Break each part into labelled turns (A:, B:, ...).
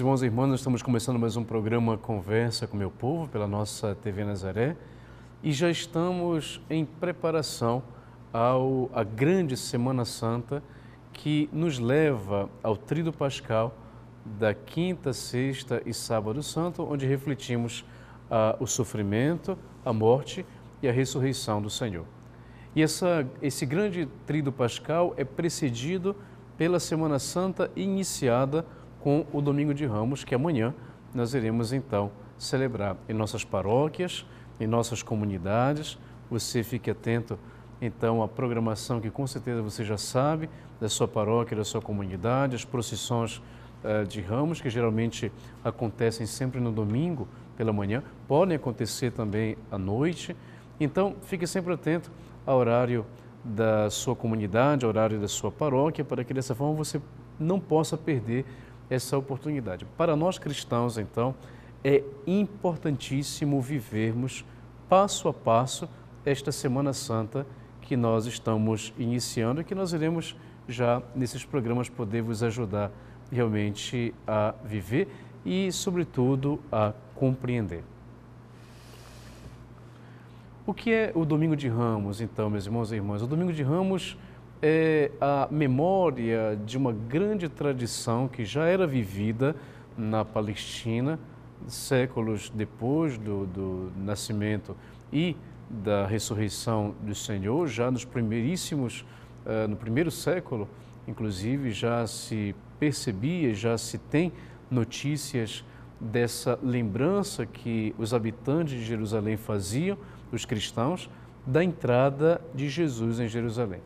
A: Irmãos e irmãs, estamos começando mais um programa Conversa com Meu Povo pela nossa TV Nazaré e já estamos em preparação ao a grande Semana Santa que nos leva ao Tríduo Pascal da quinta, sexta e sábado santo, onde refletimos ah, o sofrimento, a morte e a ressurreição do Senhor. E essa, esse grande Tríduo Pascal é precedido pela Semana Santa iniciada com o Domingo de Ramos, que amanhã nós iremos então celebrar em nossas paróquias, em nossas comunidades. Você fique atento então à programação que com certeza você já sabe da sua paróquia, da sua comunidade, as procissões uh, de ramos que geralmente acontecem sempre no domingo pela manhã, podem acontecer também à noite. Então, fique sempre atento ao horário da sua comunidade, ao horário da sua paróquia, para que dessa forma você não possa perder essa oportunidade. Para nós cristãos, então, é importantíssimo vivermos passo a passo esta Semana Santa que nós estamos iniciando e que nós iremos já nesses programas poder vos ajudar realmente a viver e, sobretudo, a compreender. O que é o Domingo de Ramos, então, meus irmãos e irmãs? O Domingo de Ramos é a memória de uma grande tradição que já era vivida na Palestina, séculos depois do, do nascimento e da ressurreição do Senhor, já nos primeiríssimos, uh, no primeiro século, inclusive, já se percebia, já se tem notícias dessa lembrança que os habitantes de Jerusalém faziam, os cristãos, da entrada de Jesus em Jerusalém.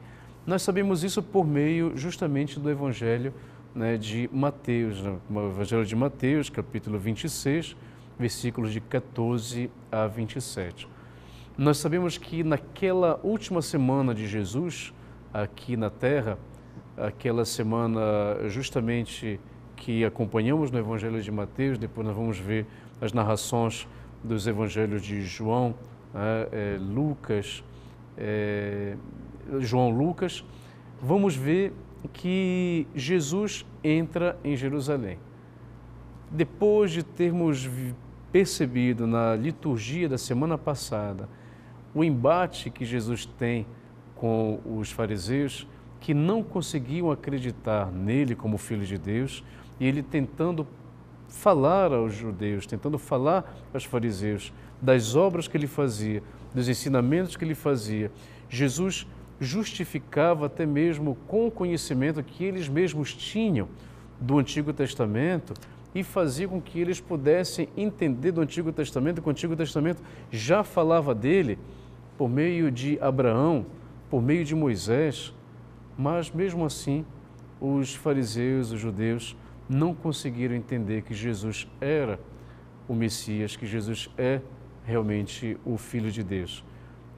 A: Nós sabemos isso por meio justamente do Evangelho né, de Mateus, né, o Evangelho de Mateus, capítulo 26, versículos de 14 a 27. Nós sabemos que naquela última semana de Jesus aqui na terra, aquela semana justamente que acompanhamos no Evangelho de Mateus, depois nós vamos ver as narrações dos Evangelhos de João, né, é, Lucas, é, João Lucas, vamos ver que Jesus entra em Jerusalém. Depois de termos percebido na liturgia da semana passada o embate que Jesus tem com os fariseus que não conseguiam acreditar nele como filho de Deus e ele tentando falar aos judeus, tentando falar aos fariseus das obras que ele fazia, dos ensinamentos que ele fazia. Jesus justificava até mesmo com o conhecimento que eles mesmos tinham do Antigo Testamento e fazia com que eles pudessem entender do Antigo Testamento, que o Antigo Testamento já falava dele por meio de Abraão, por meio de Moisés, mas mesmo assim os fariseus, os judeus, não conseguiram entender que Jesus era o Messias, que Jesus é realmente o Filho de Deus.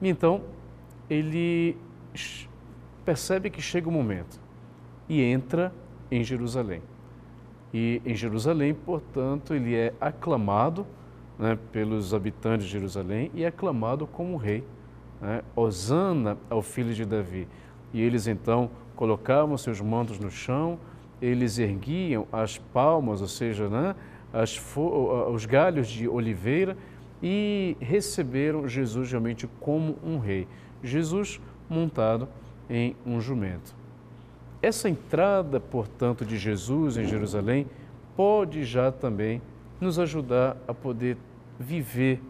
A: Então, ele percebe que chega o momento e entra em Jerusalém. E em Jerusalém, portanto, ele é aclamado né, pelos habitantes de Jerusalém e é aclamado como rei. Né, Osana ao filho de Davi. E eles então colocavam seus mantos no chão, eles erguiam as palmas, ou seja, né, os galhos de oliveira e receberam Jesus realmente como um rei. Jesus montado em um jumento. Essa entrada, portanto, de Jesus em Jerusalém pode já também nos ajudar a poder viver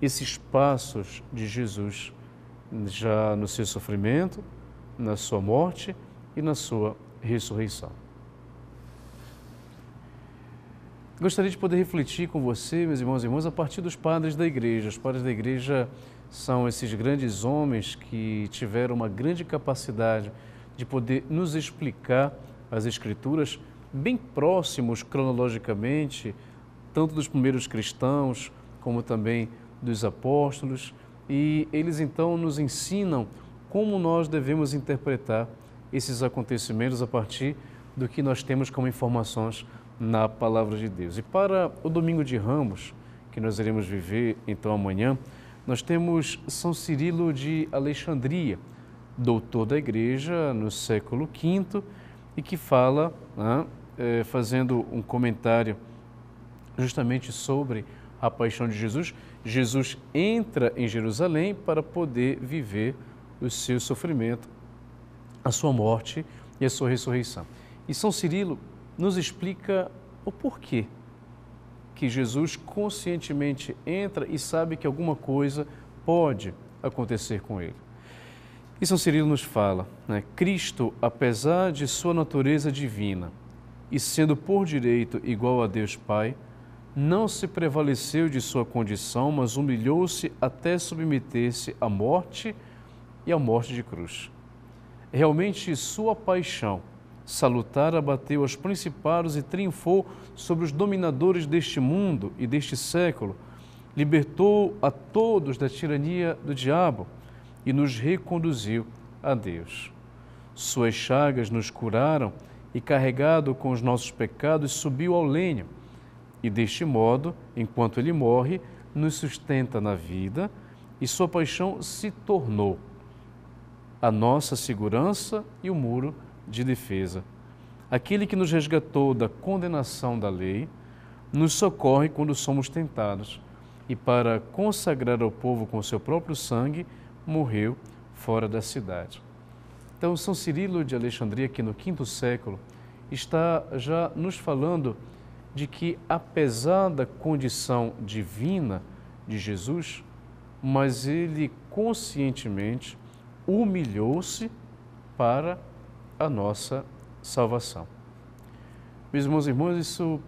A: esses passos de Jesus já no seu sofrimento, na sua morte e na sua ressurreição. Gostaria de poder refletir com você, meus irmãos e irmãs, a partir dos padres da igreja. Os padres da igreja são esses grandes homens que tiveram uma grande capacidade de poder nos explicar as Escrituras bem próximos cronologicamente, tanto dos primeiros cristãos como também dos apóstolos, e eles então nos ensinam como nós devemos interpretar esses acontecimentos a partir do que nós temos como informações na palavra de Deus. E para o domingo de Ramos, que nós iremos viver então amanhã, nós temos São Cirilo de Alexandria, doutor da igreja no século V e que fala né, eh, fazendo um comentário justamente sobre a paixão de Jesus. Jesus entra em Jerusalém para poder viver o seu sofrimento, a sua morte e a sua ressurreição. E São Cirilo nos explica o porquê que Jesus conscientemente entra e sabe que alguma coisa pode acontecer com ele. E São Cirilo nos fala, né, Cristo, apesar de sua natureza divina e sendo por direito igual a Deus Pai, não se prevaleceu de sua condição, mas humilhou-se até submeter-se à morte e à morte de cruz. Realmente sua paixão salutar abateu os principados e triunfou sobre os dominadores deste mundo e deste século, libertou a todos da tirania do diabo e nos reconduziu a Deus. Suas chagas nos curaram e, carregado com os nossos pecados, subiu ao lenho. E deste modo, enquanto ele morre, nos sustenta na vida e sua paixão se tornou a nossa segurança e o muro de defesa. Aquele que nos resgatou da condenação da lei, nos socorre quando somos tentados e, para consagrar ao povo com seu próprio sangue, morreu fora da cidade. Então, São Cirilo de Alexandria, que no quinto século, está já nos falando de que, apesar da condição divina de Jesus, mas ele conscientemente humilhou-se para a nossa salvação. Meus irmãos e irmãs, isso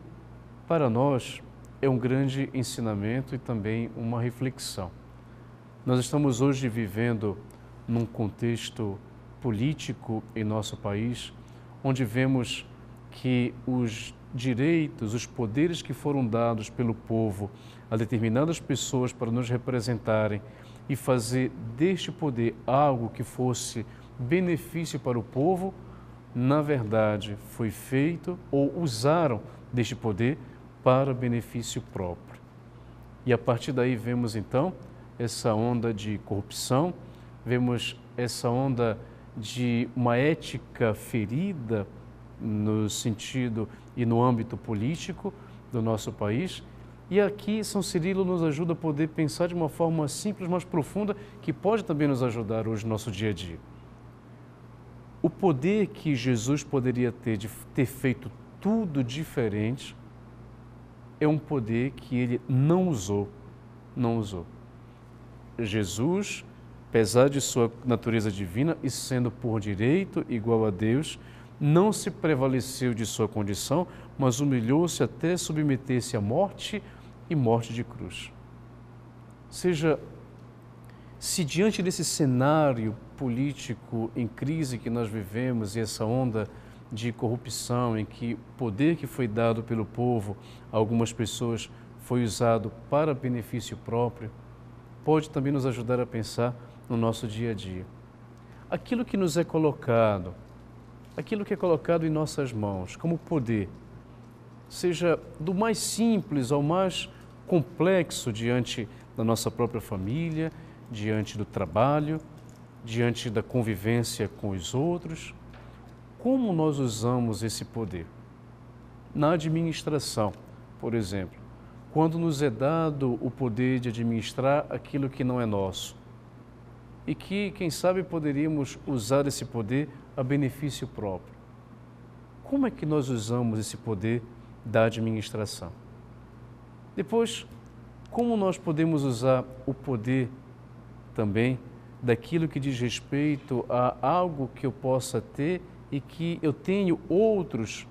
A: para nós é um grande ensinamento e também uma reflexão. Nós estamos hoje vivendo num contexto político em nosso país, onde vemos que os direitos, os poderes que foram dados pelo povo a determinadas pessoas para nos representarem e fazer deste poder algo que fosse benefício para o povo, na verdade foi feito ou usaram deste poder para benefício próprio. E a partir daí vemos então essa onda de corrupção, vemos essa onda de uma ética ferida no sentido e no âmbito político do nosso país e aqui São Cirilo nos ajuda a poder pensar de uma forma simples, mas profunda, que pode também nos ajudar hoje no nosso dia a dia. O poder que Jesus poderia ter de ter feito tudo diferente é um poder que ele não usou, não usou. Jesus, apesar de sua natureza divina e sendo por direito igual a Deus, não se prevaleceu de sua condição, mas humilhou-se até submeter-se à morte e morte de cruz. Seja, se diante desse cenário político em crise que nós vivemos e essa onda de corrupção em que o poder que foi dado pelo povo a algumas pessoas foi usado para benefício próprio, pode também nos ajudar a pensar no nosso dia a dia. Aquilo que nos é colocado, aquilo que é colocado em nossas mãos como poder, seja do mais simples ao mais complexo diante da nossa própria família, diante do trabalho, diante da convivência com os outros. Como nós usamos esse poder? Na administração, por exemplo, quando nos é dado o poder de administrar aquilo que não é nosso e que, quem sabe, poderíamos usar esse poder a benefício próprio. Como é que nós usamos esse poder da administração? Depois, como nós podemos usar o poder também daquilo que diz respeito a algo que eu possa ter e que eu tenho outros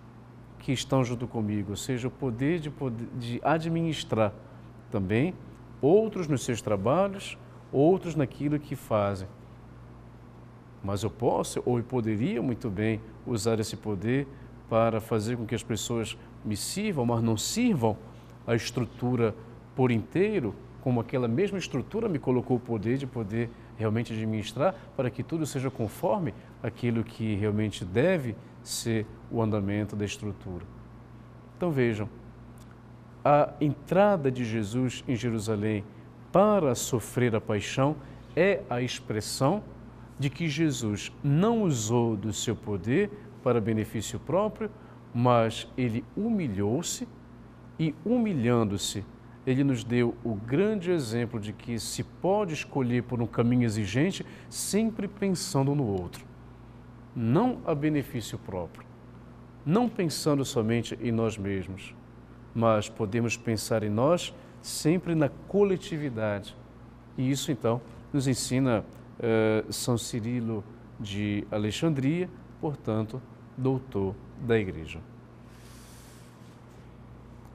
A: que estão junto comigo, ou seja, o poder de, de administrar também outros nos seus trabalhos, outros naquilo que fazem. Mas eu posso ou eu poderia muito bem usar esse poder para fazer com que as pessoas me sirvam, mas não sirvam a estrutura por inteiro, como aquela mesma estrutura me colocou o poder de poder realmente administrar, para que tudo seja conforme aquilo que realmente deve ser o andamento da estrutura. Então vejam, a entrada de Jesus em Jerusalém para sofrer a paixão é a expressão de que Jesus não usou do seu poder para benefício próprio, mas ele humilhou-se e, humilhando-se, ele nos deu o grande exemplo de que se pode escolher por um caminho exigente, sempre pensando no outro, não a benefício próprio, não pensando somente em nós mesmos, mas podemos pensar em nós sempre na coletividade. E isso então nos ensina uh, São Cirilo de Alexandria, portanto, doutor da Igreja.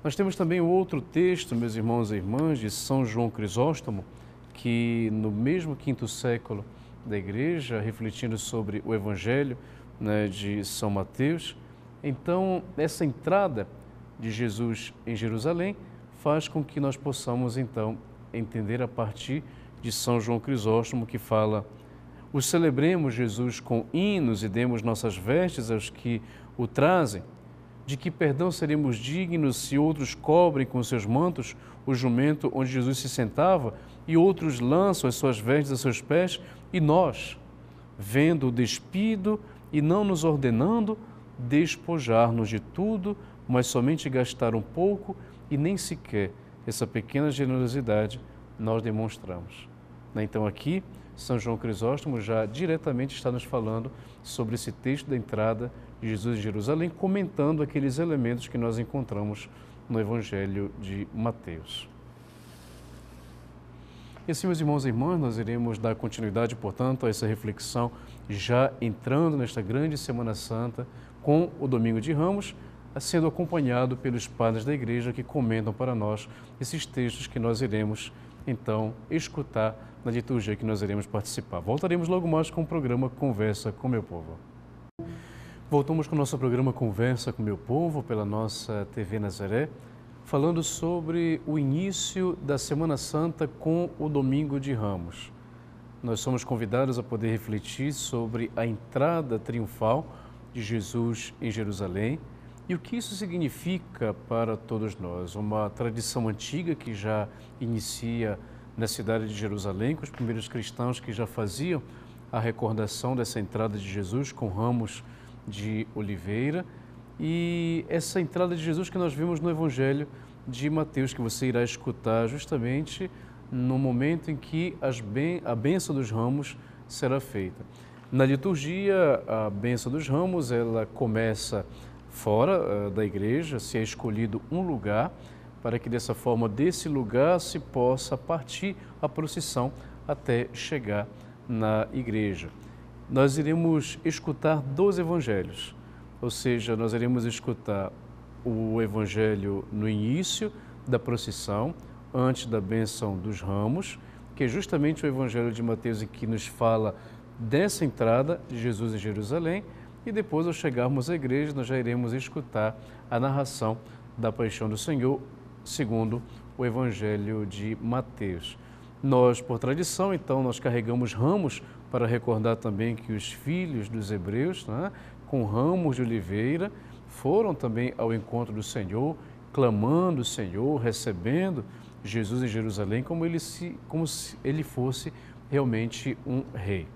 A: Nós temos também outro texto, meus irmãos e irmãs, de São João Crisóstomo, que no mesmo quinto século da Igreja, refletindo sobre o Evangelho né, de São Mateus, então essa entrada de Jesus em Jerusalém faz com que nós possamos então entender a partir de São João Crisóstomo que fala: "O celebremos Jesus com hinos e demos nossas vestes aos que o trazem." De que perdão seremos dignos se outros cobrem com seus mantos o jumento onde Jesus se sentava e outros lançam as suas vestes a seus pés e nós, vendo o despido e não nos ordenando, despojar-nos de tudo, mas somente gastar um pouco e nem sequer essa pequena generosidade nós demonstramos. Então aqui, São João Crisóstomo já diretamente está nos falando sobre esse texto da entrada Jesus em Jerusalém, comentando aqueles elementos que nós encontramos no Evangelho de Mateus. E assim, meus irmãos e irmãs, nós iremos dar continuidade, portanto, a essa reflexão, já entrando nesta grande Semana Santa, com o Domingo de Ramos, sendo acompanhado pelos padres da igreja que comentam para nós esses textos que nós iremos, então, escutar na liturgia que nós iremos participar. Voltaremos logo mais com o programa Conversa com Meu Povo. Voltamos com o nosso programa Conversa com Meu Povo pela nossa TV Nazaré, falando sobre o início da Semana Santa com o Domingo de Ramos. Nós somos convidados a poder refletir sobre a entrada triunfal de Jesus em Jerusalém e o que isso significa para todos nós. Uma tradição antiga que já inicia na cidade de Jerusalém, com os primeiros cristãos que já faziam a recordação dessa entrada de Jesus com ramos de Oliveira e essa entrada de Jesus que nós vimos no Evangelho de Mateus, que você irá escutar justamente no momento em que ben a benção dos ramos será feita. Na liturgia, a benção dos ramos ela começa fora uh, da igreja, se é escolhido um lugar, para que dessa forma, desse lugar, se possa partir a procissão até chegar na igreja nós iremos escutar dois evangelhos, ou seja, nós iremos escutar o evangelho no início da procissão, antes da bênção dos ramos, que é justamente o evangelho de Mateus que nos fala dessa entrada de Jesus em Jerusalém, e depois, ao chegarmos à igreja, nós já iremos escutar a narração da paixão do Senhor, segundo o evangelho de Mateus. Nós, por tradição, então, nós carregamos ramos para recordar também que os filhos dos hebreus, né, com ramos de oliveira, foram também ao encontro do Senhor, clamando o Senhor, recebendo Jesus em Jerusalém como ele, se, como se ele fosse realmente um rei.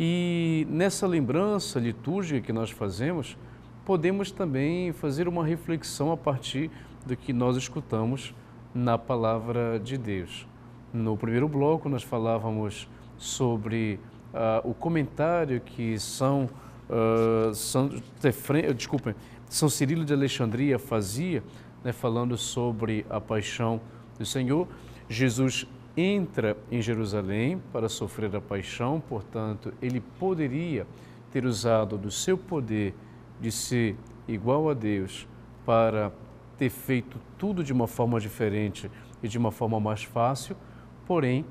A: E nessa lembrança litúrgica que nós fazemos, podemos também fazer uma reflexão a partir do que nós escutamos na palavra de Deus. No primeiro bloco, nós falávamos sobre uh, o comentário que São, uh, São, Tefren, desculpa, São Cirilo de Alexandria fazia, né, falando sobre a paixão do Senhor. Jesus entra em Jerusalém para sofrer a paixão, portanto, ele poderia ter usado do seu poder de ser igual a Deus para ter feito tudo de uma forma diferente e de uma forma mais fácil, porém,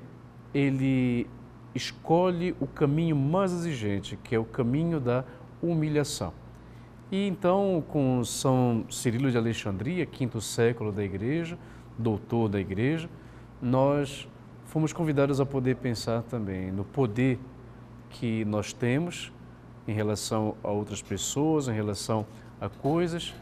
A: ele escolhe o caminho mais exigente, que é o caminho da humilhação. E então, com São Cirilo de Alexandria, quinto século da Igreja, doutor da Igreja, nós fomos convidados a poder pensar também no poder que nós temos em relação a outras pessoas, em relação a coisas,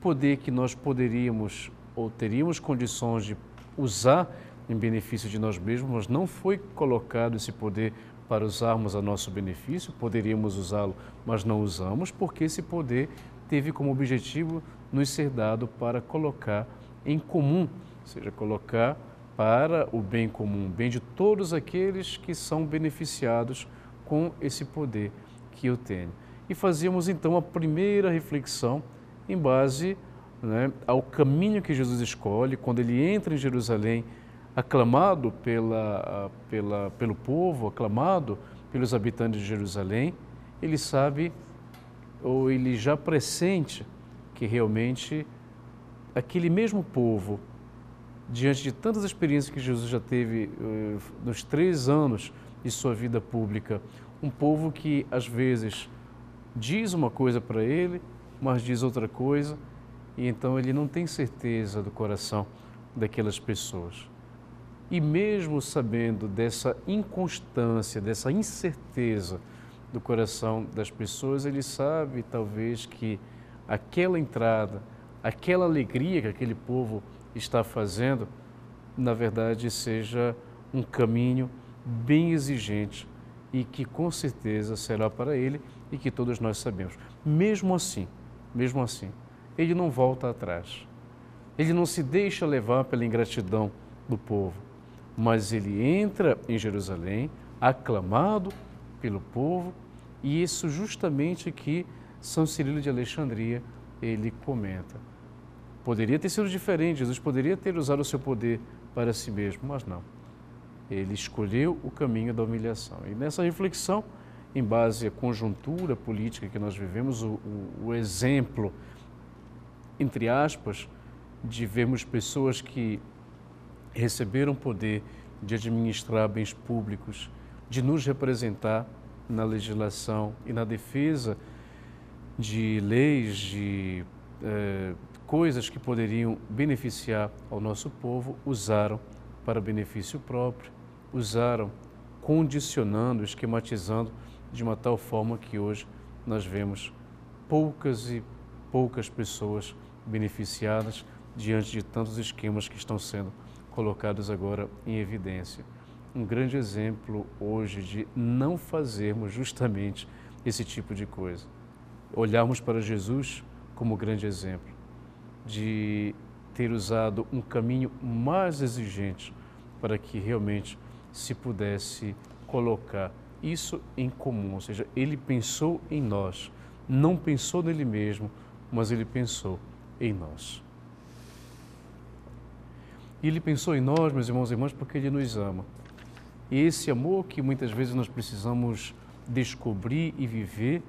A: poder que nós poderíamos ou teríamos condições de usar em benefício de nós mesmos, mas não foi colocado esse poder para usarmos a nosso benefício, poderíamos usá-lo, mas não usamos, porque esse poder teve como objetivo nos ser dado para colocar em comum, ou seja, colocar para o bem comum, bem de todos aqueles que são beneficiados com esse poder que eu tenho. E fazíamos então a primeira reflexão em base né, ao caminho que Jesus escolhe quando ele entra em Jerusalém, aclamado pela, pela, pelo povo, aclamado pelos habitantes de Jerusalém, ele sabe ou ele já pressente que realmente aquele mesmo povo diante de tantas experiências que Jesus já teve uh, nos três anos de sua vida pública, um povo que às vezes diz uma coisa para ele, mas diz outra coisa, e então ele não tem certeza do coração daquelas pessoas. E mesmo sabendo dessa inconstância, dessa incerteza do coração das pessoas, ele sabe talvez que aquela entrada, aquela alegria que aquele povo está fazendo, na verdade, seja um caminho bem exigente e que com certeza será para ele e que todos nós sabemos. Mesmo assim, mesmo assim, ele não volta atrás. Ele não se deixa levar pela ingratidão do povo, mas ele entra em Jerusalém aclamado pelo povo e isso justamente que São Cirilo de Alexandria ele comenta. Poderia ter sido diferente, Jesus poderia ter usado o seu poder para si mesmo, mas não. Ele escolheu o caminho da humilhação. E nessa reflexão, em base à conjuntura política que nós vivemos, o, o, o exemplo, entre aspas, de vermos pessoas que receberam poder de administrar bens públicos, de nos representar na legislação e na defesa de leis, de eh, coisas que poderiam beneficiar ao nosso povo, usaram para benefício próprio, usaram condicionando, esquematizando de uma tal forma que hoje nós vemos poucas e poucas pessoas beneficiadas diante de tantos esquemas que estão sendo colocados agora em evidência. Um grande exemplo hoje de não fazermos justamente esse tipo de coisa. Olharmos para Jesus como grande exemplo de ter usado um caminho mais exigente para que realmente se pudesse colocar isso em comum, ou seja, ele pensou em nós, não pensou nele mesmo, mas ele pensou em nós. E ele pensou em nós, meus irmãos e irmãs, porque ele nos ama. E esse amor que muitas vezes nós precisamos descobrir e viver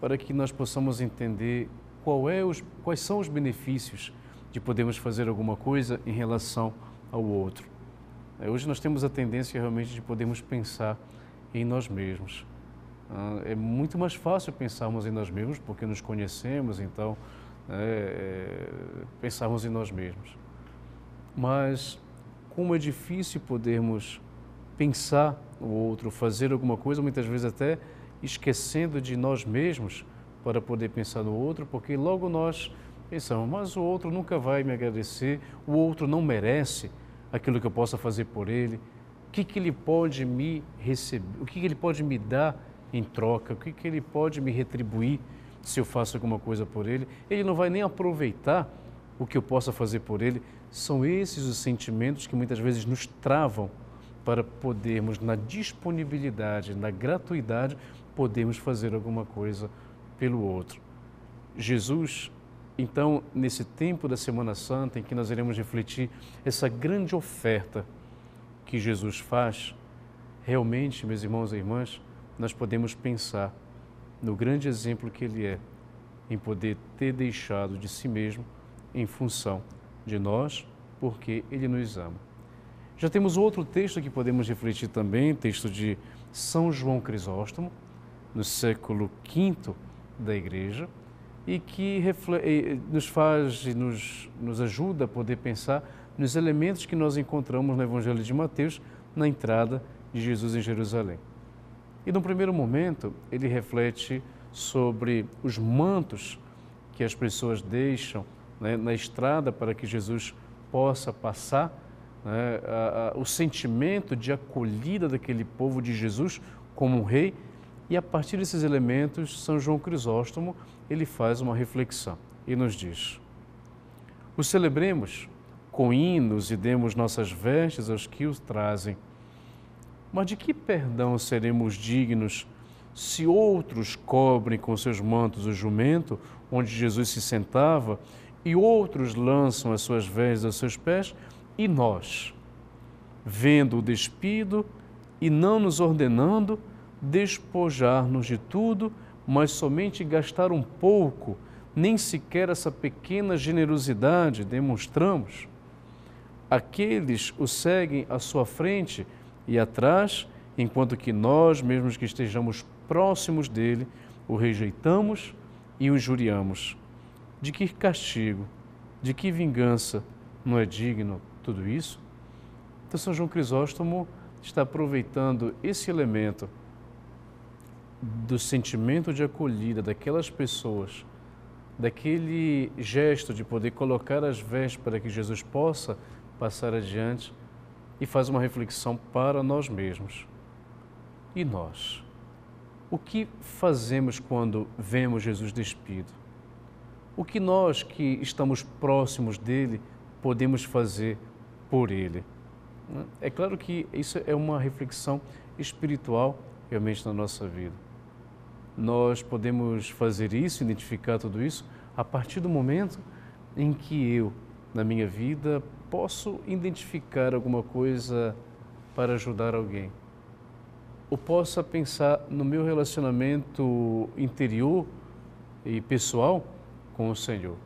A: para que nós possamos entender é os, quais são os benefícios de podermos fazer alguma coisa em relação ao outro. É, hoje nós temos a tendência realmente de podermos pensar em nós mesmos. Ah, é muito mais fácil pensarmos em nós mesmos porque nos conhecemos, então é, é, pensarmos em nós mesmos. Mas como é difícil podermos pensar no outro, fazer alguma coisa, muitas vezes até esquecendo de nós mesmos, para poder pensar no outro, porque logo nós pensamos, mas o outro nunca vai me agradecer, o outro não merece aquilo que eu possa fazer por ele. O que, que ele pode me receber? O que, que ele pode me dar em troca? O que, que ele pode me retribuir se eu faço alguma coisa por ele? Ele não vai nem aproveitar o que eu possa fazer por ele. São esses os sentimentos que muitas vezes nos travam para podermos, na disponibilidade, na gratuidade, podermos fazer alguma coisa pelo outro. Jesus, então, nesse tempo da Semana Santa, em que nós iremos refletir essa grande oferta que Jesus faz, realmente, meus irmãos e irmãs, nós podemos pensar no grande exemplo que ele é, em poder ter deixado de si mesmo em função de nós, porque ele nos ama. Já temos outro texto que podemos refletir também, texto de São João Crisóstomo, no século V da igreja e que nos faz e nos, nos ajuda a poder pensar nos elementos que nós encontramos no Evangelho de Mateus na entrada de Jesus em Jerusalém. E no primeiro momento, ele reflete sobre os mantos que as pessoas deixam né, na estrada para que Jesus possa passar, né, a, a, o sentimento de acolhida daquele povo de Jesus como um rei e a partir desses elementos, São João Crisóstomo, ele faz uma reflexão e nos diz: O celebremos com hinos e demos nossas vestes aos que os trazem. Mas de que perdão seremos dignos se outros cobrem com seus mantos o jumento onde Jesus se sentava e outros lançam as suas vestes aos seus pés e nós, vendo o despido e não nos ordenando, despojar-nos de tudo, mas somente gastar um pouco, nem sequer essa pequena generosidade demonstramos. Aqueles o seguem à sua frente e atrás, enquanto que nós, mesmos que estejamos próximos dele, o rejeitamos e o injuriamos. De que castigo, de que vingança não é digno tudo isso? Então, São João Crisóstomo está aproveitando esse elemento do sentimento de acolhida daquelas pessoas, daquele gesto de poder colocar as vestes para que Jesus possa passar adiante e faz uma reflexão para nós mesmos. E nós? O que fazemos quando vemos Jesus despido? O que nós que estamos próximos dele podemos fazer por ele? É claro que isso é uma reflexão espiritual realmente na nossa vida. Nós podemos fazer isso, identificar tudo isso, a partir do momento em que eu, na minha vida, posso identificar alguma coisa para ajudar alguém. Ou possa pensar no meu relacionamento interior e pessoal com o Senhor.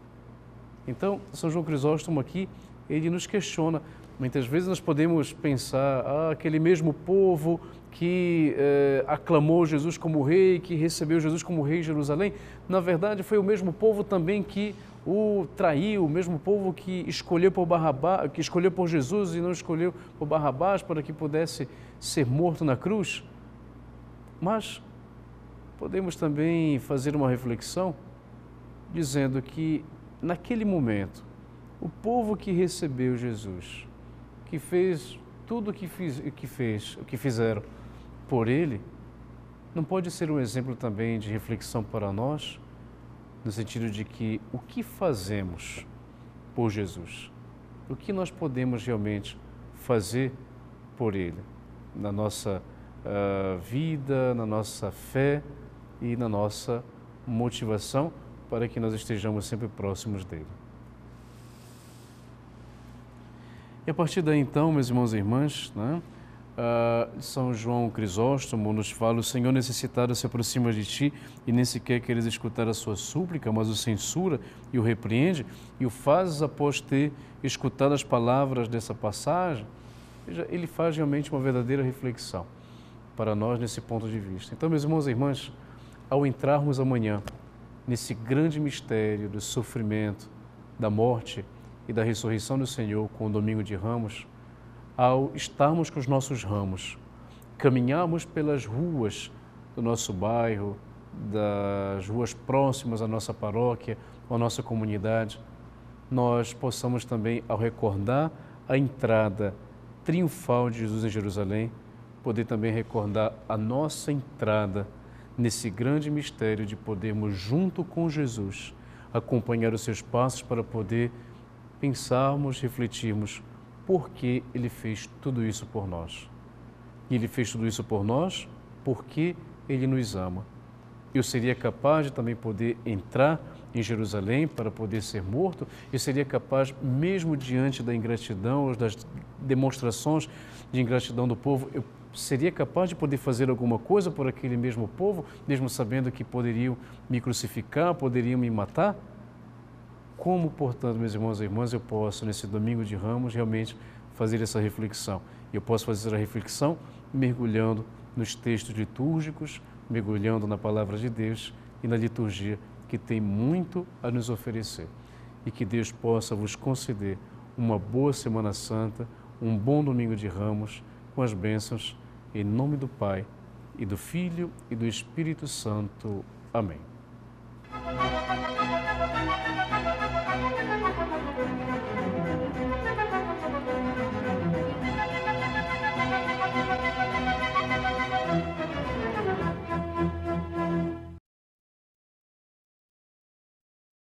A: Então, São João Crisóstomo aqui, ele nos questiona Muitas vezes nós podemos pensar, ah, aquele mesmo povo que eh, aclamou Jesus como rei, que recebeu Jesus como rei em Jerusalém, na verdade foi o mesmo povo também que o traiu, o mesmo povo que escolheu por que escolheu por Jesus e não escolheu por Barrabás para que pudesse ser morto na cruz. Mas podemos também fazer uma reflexão dizendo que naquele momento o povo que recebeu Jesus que fez tudo o que, que fez, o que fizeram por ele, não pode ser um exemplo também de reflexão para nós, no sentido de que o que fazemos por Jesus, o que nós podemos realmente fazer por ele, na nossa uh, vida, na nossa fé e na nossa motivação para que nós estejamos sempre próximos dele. E a partir daí, então, meus irmãos e irmãs, né, uh, São João Crisóstomo nos fala: O Senhor necessitado se aproxima de ti e nem sequer queres escutar a sua súplica, mas o censura e o repreende, e o fazes após ter escutado as palavras dessa passagem. Veja, ele faz realmente uma verdadeira reflexão para nós nesse ponto de vista. Então, meus irmãos e irmãs, ao entrarmos amanhã nesse grande mistério do sofrimento, da morte, e da ressurreição do Senhor com o domingo de ramos, ao estarmos com os nossos ramos, caminharmos pelas ruas do nosso bairro, das ruas próximas à nossa paróquia, à nossa comunidade, nós possamos também, ao recordar a entrada triunfal de Jesus em Jerusalém, poder também recordar a nossa entrada nesse grande mistério de podermos, junto com Jesus, acompanhar os seus passos para poder pensarmos, refletirmos por que Ele fez tudo isso por nós. E Ele fez tudo isso por nós porque Ele nos ama. Eu seria capaz de também poder entrar em Jerusalém para poder ser morto, eu seria capaz, mesmo diante da ingratidão, das demonstrações de ingratidão do povo, eu seria capaz de poder fazer alguma coisa por aquele mesmo povo, mesmo sabendo que poderiam me crucificar, poderiam me matar? Como, portanto, meus irmãos e irmãs, eu posso, nesse domingo de ramos, realmente fazer essa reflexão? Eu posso fazer essa reflexão mergulhando nos textos litúrgicos, mergulhando na palavra de Deus e na liturgia, que tem muito a nos oferecer. E que Deus possa vos conceder uma boa Semana Santa, um bom domingo de ramos, com as bênçãos, em nome do Pai, e do Filho e do Espírito Santo. Amém.